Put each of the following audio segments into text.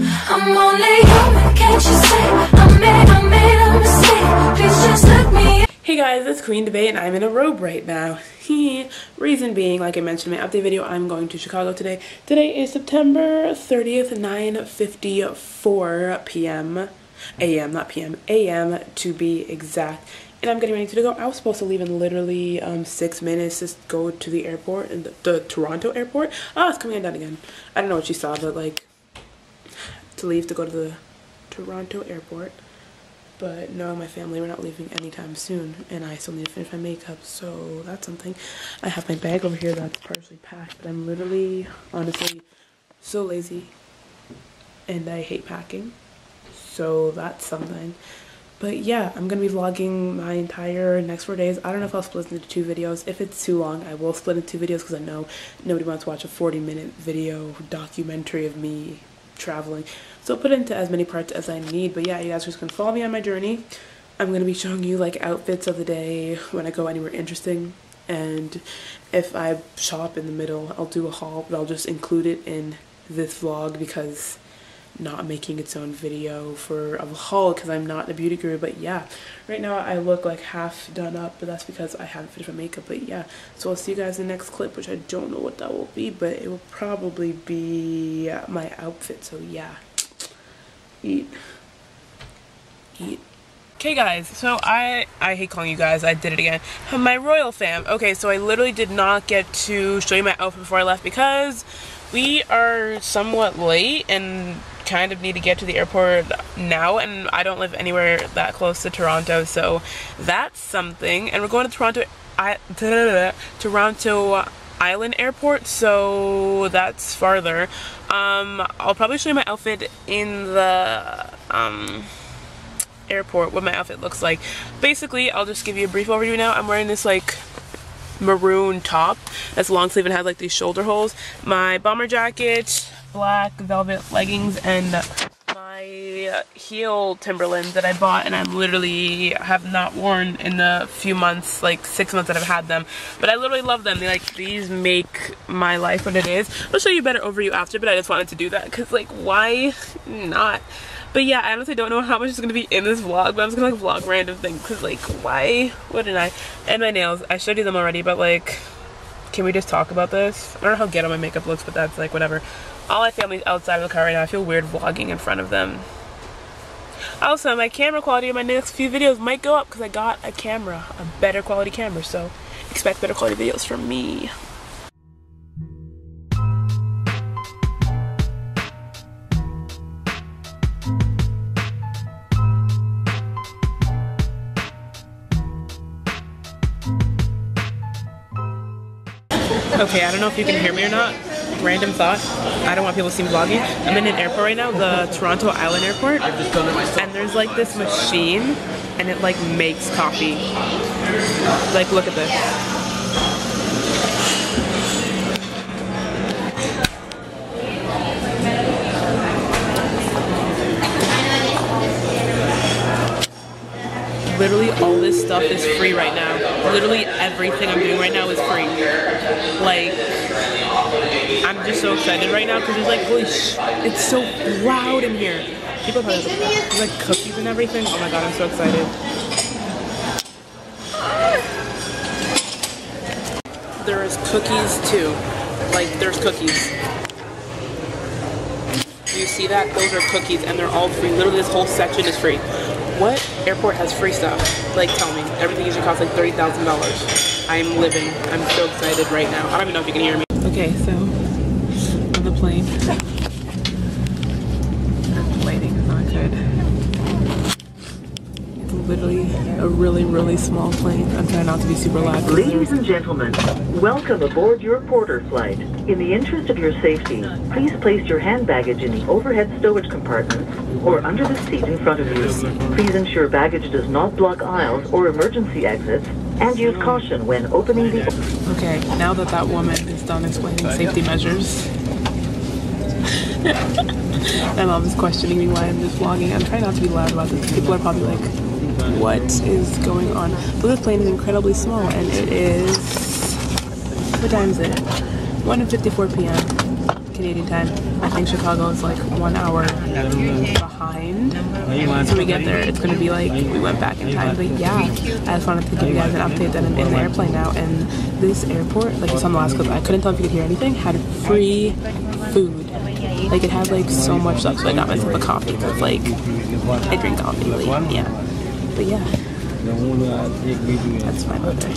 I'm only human, can't you? I made, I made a mistake. Please just look me Hey guys, it's Queen Debae and I'm in a robe right now. Reason being, like I mentioned in my update video, I'm going to Chicago today. Today is September 30th, 9.54 p.m. a.m., not p.m., a.m. to be exact. And I'm getting ready to go. I was supposed to leave in literally um, six minutes to go to the airport, the, the Toronto airport. Oh, it's coming down again. I don't know what you saw, but like, to leave to go to the Toronto airport. But no, my family, we're not leaving anytime soon. And I still need to finish my makeup, so that's something. I have my bag over here that's partially packed, but I'm literally, honestly, so lazy. And I hate packing. So that's something. But yeah, I'm going to be vlogging my entire next four days. I don't know if I'll split into two videos. If it's too long, I will split into two videos because I know nobody wants to watch a 40 minute video documentary of me traveling. So I'll put into as many parts as I need. But yeah, you guys just to follow me on my journey. I'm going to be showing you like outfits of the day when I go anywhere interesting. And if I shop in the middle, I'll do a haul, but I'll just include it in this vlog because not making its own video for a haul because I'm not a beauty guru but yeah. Right now I look like half done up but that's because I haven't finished my makeup but yeah. So I'll see you guys in the next clip which I don't know what that will be but it will probably be my outfit so yeah. Eat. Eat. Okay guys, so I I hate calling you guys, I did it again. My royal fam. Okay, so I literally did not get to show you my outfit before I left because we are somewhat late and kind of need to get to the airport now and I don't live anywhere that close to Toronto so that's something. And we're going to Toronto I, Toronto Island Airport so that's farther. Um, I'll probably show you my outfit in the um, airport what my outfit looks like. Basically I'll just give you a brief overview now. I'm wearing this like maroon top that's long sleeve and has like these shoulder holes my bomber jacket black velvet leggings and my heel Timberlands that I bought and I literally have not worn in the few months, like six months that I've had them. But I literally love them. They like, these make my life what it is. I'll show you better over you after, but I just wanted to do that because like, why not? But yeah, I honestly don't know how much is going to be in this vlog, but I'm just going to like vlog random things because like, why wouldn't I? And my nails, I showed you them already, but like, can we just talk about this? I don't know how ghetto my makeup looks, but that's like whatever. All my family's outside of the car right now. I feel weird vlogging in front of them. Also, my camera quality in my next few videos might go up because I got a camera, a better quality camera, so expect better quality videos from me. Okay, I don't know if you can hear me or not. Random thought. I don't want people to see me vlogging. I'm in an airport right now, the Toronto Island Airport. I've just filmed it myself. And there's like this machine and it like makes coffee. Like look at this. Literally all this stuff is free right now. Literally everything I'm doing right now is free. Like, I'm just so excited right now because it's like, holy sh it's so loud in here. People probably have like cookies and everything. Oh my god, I'm so excited. There's cookies too. Like, there's cookies. Do you see that? Those are cookies and they're all free. Literally this whole section is free what airport has free stuff? Like, tell me. Everything usually costs like $30,000. I'm living. I'm so excited right now. I don't even know if you can hear me. Okay, so on the plane. The lighting is not good literally a really, really small plane. I'm trying not to be super loud. Ladies and gentlemen, welcome aboard your Porter flight. In the interest of your safety, please place your hand baggage in the overhead stowage compartment or under the seat in front of you. Please ensure baggage does not block aisles or emergency exits and use caution when opening the... Okay, now that that woman is done explaining safety measures, my mom is questioning me why I'm just vlogging. I'm trying not to be loud about this. People are probably like, what is going on. But this plane is incredibly small and it is, what time is it? 1.54 p.m. Canadian time. I think Chicago is like one hour behind. So we get there, it's gonna be like we went back in time. But yeah, I just wanted to give you guys an update that I'm in the airplane now. And this airport, like saw in the last clip, I couldn't tell if you could hear anything, had free food. Like it had like so much stuff, so I got myself a coffee because like I drink coffee. Like, yeah, but yeah, that's my mother.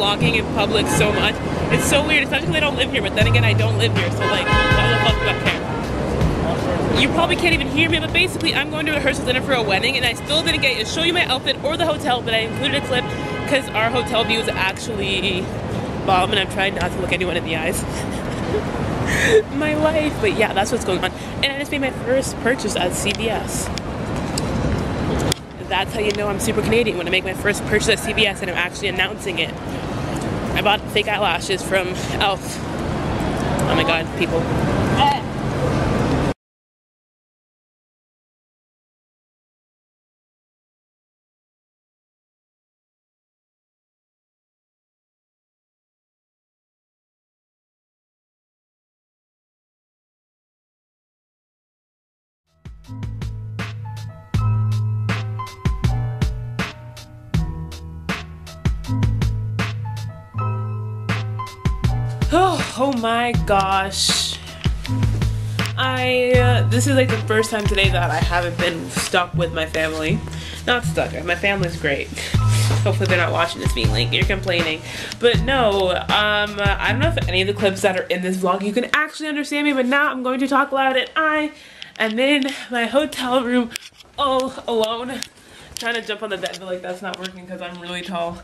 Vlogging in public so much. It's so weird, especially because I don't live here, but then again, I don't live here, so like, why the fuck do I care? You probably can't even hear me, but basically, I'm going to rehearsal dinner for a wedding, and I still didn't get to show you my outfit or the hotel, but I included a clip because our hotel view is actually bomb, and I'm trying not to look anyone in the eyes. my life, but yeah, that's what's going on. And I just made my first purchase at CVS. That's how you know I'm super Canadian when I make my first purchase at CVS and I'm actually announcing it. I bought fake eyelashes from Elf. Oh my god, people. Uh, Oh, oh my gosh. I, uh, this is like the first time today that I haven't been stuck with my family. Not stuck, my family's great. Hopefully they're not watching this being like, you're complaining. But no, um, I don't know if any of the clips that are in this vlog you can actually understand me, but now I'm going to talk loud and I am in my hotel room all alone. Trying to jump on the bed, but like that's not working because I'm really tall.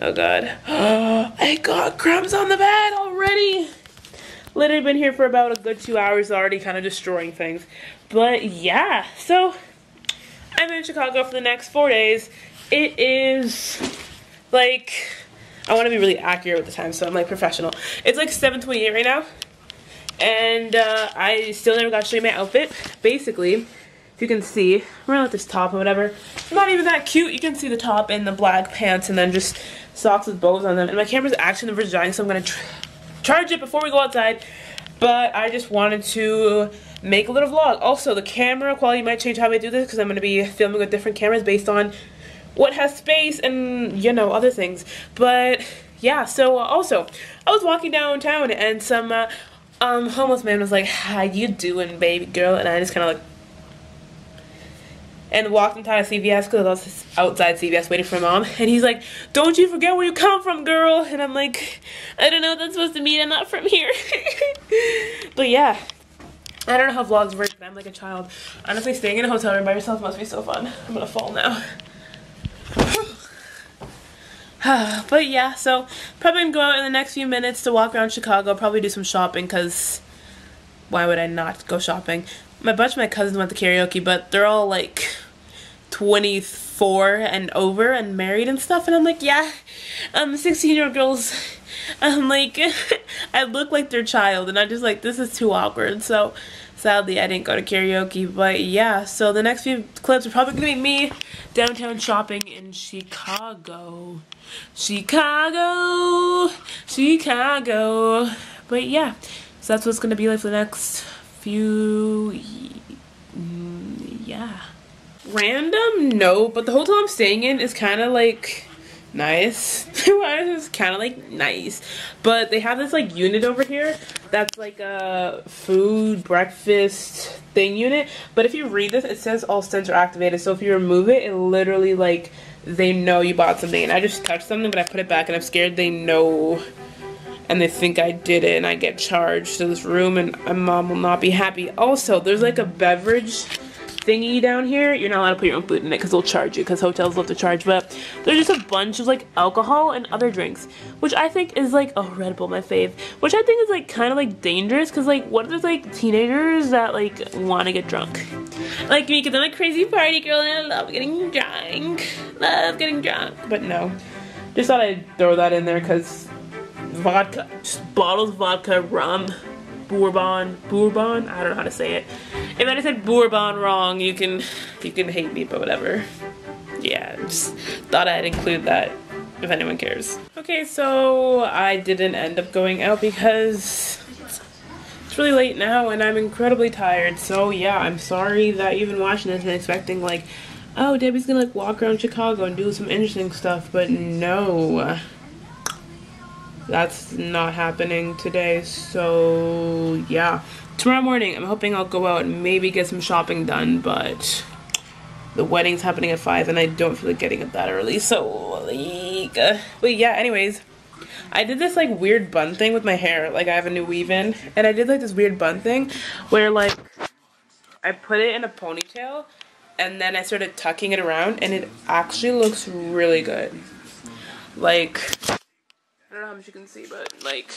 Oh god. I got crumbs on the bed already. Literally been here for about a good two hours already, kind of destroying things. But yeah, so I'm in Chicago for the next four days. It is like, I want to be really accurate with the time, so I'm like professional. It's like 7.28 right now. And uh, I still never got to show you my outfit. Basically, if you can see, we're gonna let this top or whatever. Not even that cute. You can see the top and the black pants and then just socks with bows on them. And my camera's actually in the vagina, so I'm gonna charge it before we go outside. But I just wanted to make a little vlog. Also, the camera quality might change how I do this because I'm gonna be filming with different cameras based on what has space and, you know, other things. But yeah, so uh, also, I was walking downtown and some uh, um, homeless man was like, how you doing, baby girl? And I just kind of like, and walked of CVS because I was outside CVS waiting for mom. And he's like, don't you forget where you come from, girl. And I'm like, I don't know what that's supposed to mean. I'm not from here. but yeah. I don't know how vlogs work, but I'm like a child. Honestly, staying in a hotel room by yourself must be so fun. I'm gonna fall now. but yeah, so probably gonna go out in the next few minutes to walk around Chicago. Probably do some shopping because why would I not go shopping? My bunch of my cousins went to karaoke, but they're all like 24 and over and married and stuff. And I'm like, yeah, um, 16 year old girls. I'm like, I look like their child, and I'm just like, this is too awkward. So sadly, I didn't go to karaoke. But yeah, so the next few clips are probably gonna be me downtown shopping in Chicago. Chicago, Chicago. But yeah, so that's what's gonna be like for the next few. Random? No, but the hotel I'm staying in is kind of like nice. it's kind of like nice. But they have this like unit over here that's like a food breakfast thing unit. But if you read this, it says all sensor activated. So if you remove it, it literally like they know you bought something. And I just touched something, but I put it back and I'm scared they know and they think I did it and I get charged to this room and my mom will not be happy. Also, there's like a beverage thingy down here. You're not allowed to put your own food in it because they'll charge you because hotels love to charge. But there's just a bunch of like alcohol and other drinks, which I think is like, oh, Red Bull, my fave. Which I think is like kind of like dangerous because like what if there's like teenagers that like want to get drunk? Like me because I'm a crazy party girl and I love getting drunk. Love getting drunk. But no. Just thought I'd throw that in there because vodka, just bottles of vodka, rum, bourbon, bourbon. I don't know how to say it. If I said bourbon wrong, you can you can hate me, but whatever. Yeah, just thought I'd include that if anyone cares. Okay, so I didn't end up going out because it's really late now and I'm incredibly tired. So yeah, I'm sorry that you've been watching this and expecting like, oh, Debbie's gonna like walk around Chicago and do some interesting stuff, but no that's not happening today so yeah. Tomorrow morning i'm hoping i'll go out and maybe get some shopping done but the wedding's happening at 5 and i don't feel like getting up that early so like but yeah anyways. I did this like weird bun thing with my hair like I have a new weave in and I did like this weird bun thing where like I put it in a ponytail and then I started tucking it around and it actually looks really good. Like how much you can see, but like,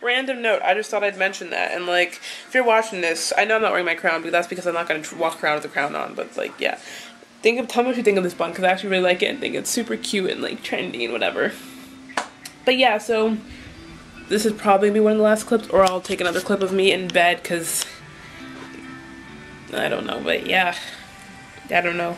random note. I just thought I'd mention that. And like, if you're watching this, I know I'm not wearing my crown, but that's because I'm not gonna walk around with the crown on. But like, yeah, think of tell me what you think of this bun because I actually really like it and think it's super cute and like trendy and whatever. But yeah, so this is probably be one of the last clips, or I'll take another clip of me in bed because I don't know. But yeah, I don't know.